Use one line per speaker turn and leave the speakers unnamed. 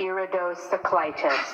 iridocyclitis.